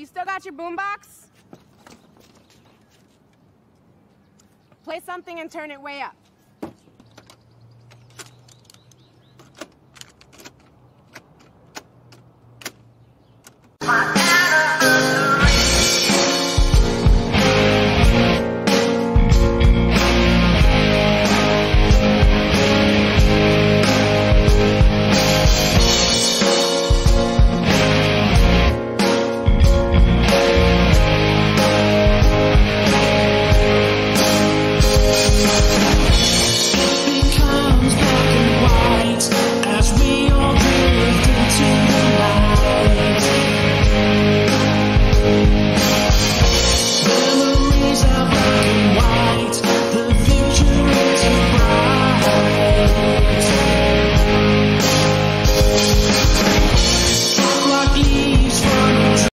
You still got your boombox? Play something and turn it way up.